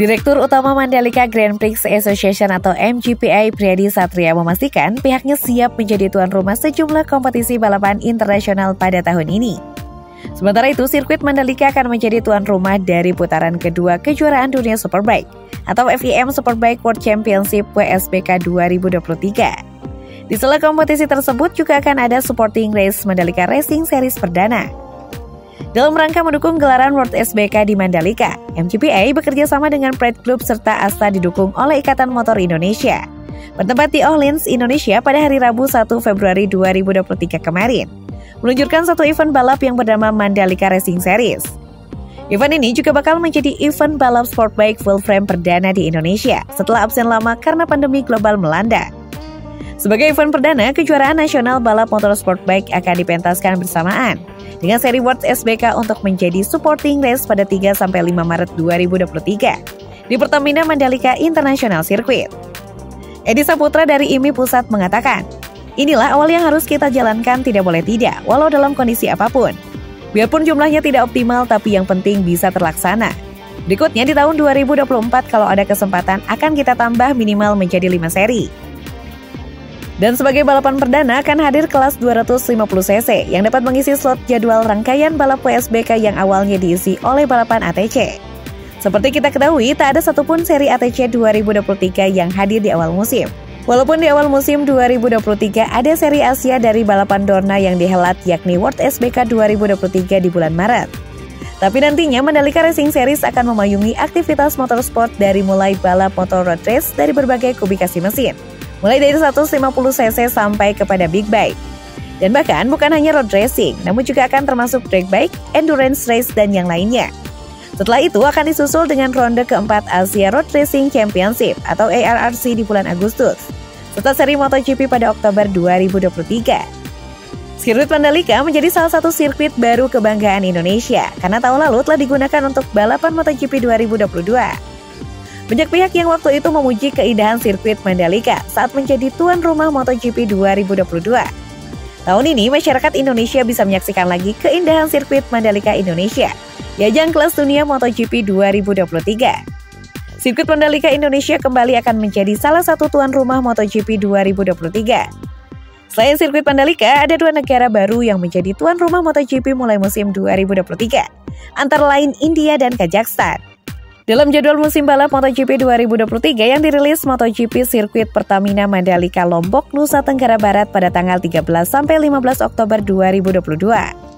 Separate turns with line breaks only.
Direktur Utama Mandalika Grand Prix Association atau MGPA Priyadi Satria memastikan pihaknya siap menjadi tuan rumah sejumlah kompetisi balapan internasional pada tahun ini. Sementara itu, sirkuit Mandalika akan menjadi tuan rumah dari putaran kedua kejuaraan dunia Superbike atau FIM Superbike World Championship WSBK 2023. Di sela kompetisi tersebut juga akan ada supporting race Mandalika Racing Series perdana. Dalam rangka mendukung gelaran World SBK di Mandalika, MGPA bekerja sama dengan Pride Club serta Asta didukung oleh Ikatan Motor Indonesia. Bertempat di Orleans, Indonesia pada hari Rabu 1 Februari 2023 kemarin. Meluncurkan satu event balap yang bernama Mandalika Racing Series. Event ini juga bakal menjadi event balap sport bike full frame perdana di Indonesia setelah absen lama karena pandemi global melanda. Sebagai event perdana, kejuaraan nasional balap motor sport bike akan dipentaskan bersamaan dengan seri World SBK untuk menjadi supporting race pada 3-5 Maret 2023 di Pertamina Mandalika International Circuit. Edi Saputra dari IMI Pusat mengatakan, Inilah awal yang harus kita jalankan tidak boleh tidak, walau dalam kondisi apa pun. Biarpun jumlahnya tidak optimal, tapi yang penting bisa terlaksana. Berikutnya di tahun 2024 kalau ada kesempatan akan kita tambah minimal menjadi 5 seri. Dan sebagai balapan perdana akan hadir kelas 250cc yang dapat mengisi slot jadwal rangkaian balap WSBK yang awalnya diisi oleh balapan ATC. Seperti kita ketahui, tak ada satupun seri ATC 2023 yang hadir di awal musim. Walaupun di awal musim 2023 ada seri Asia dari balapan Dorna yang dihelat yakni World SBK 2023 di bulan Maret. Tapi nantinya Mandalika Racing Series akan memayungi aktivitas motorsport dari mulai balap motor road race dari berbagai kubikasi mesin mulai dari 150cc sampai kepada big bike. Dan bahkan bukan hanya road racing, namun juga akan termasuk drag bike, endurance race, dan yang lainnya. Setelah itu akan disusul dengan ronde keempat Asia Road Racing Championship atau ARRC di bulan Agustus, serta seri MotoGP pada Oktober 2023. Sirkuit Mandalika menjadi salah satu sirkuit baru kebanggaan Indonesia karena tahun lalu telah digunakan untuk balapan MotoGP 2022. Banyak pihak yang waktu itu memuji keindahan sirkuit Mandalika saat menjadi tuan rumah MotoGP 2022. Tahun ini, masyarakat Indonesia bisa menyaksikan lagi keindahan sirkuit Mandalika Indonesia di ajang kelas dunia MotoGP 2023. Sirkuit Mandalika Indonesia kembali akan menjadi salah satu tuan rumah MotoGP 2023. Selain sirkuit Mandalika, ada dua negara baru yang menjadi tuan rumah MotoGP mulai musim 2023, antara lain India dan Kazakhstan. Dalam jadwal musim balap MotoGP 2023 yang dirilis MotoGP sirkuit Pertamina Mandalika Lombok, Nusa Tenggara Barat pada tanggal 13 sampai 15 Oktober 2022.